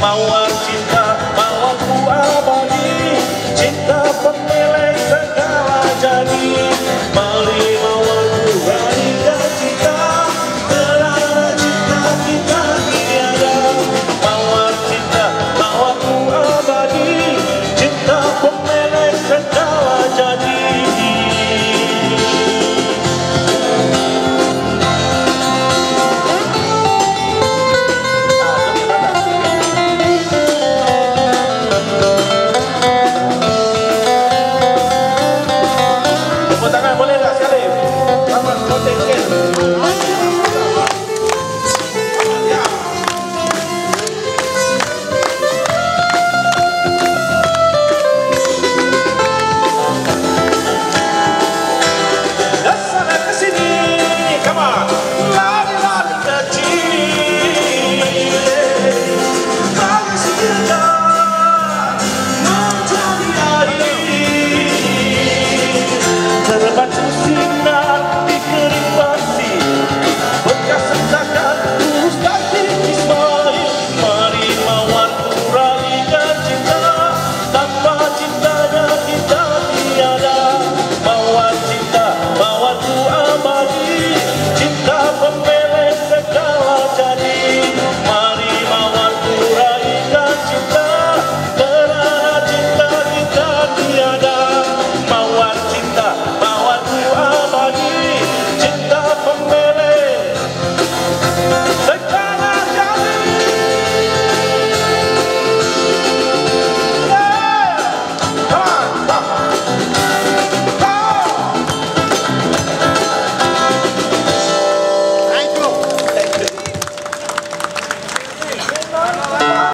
Mawar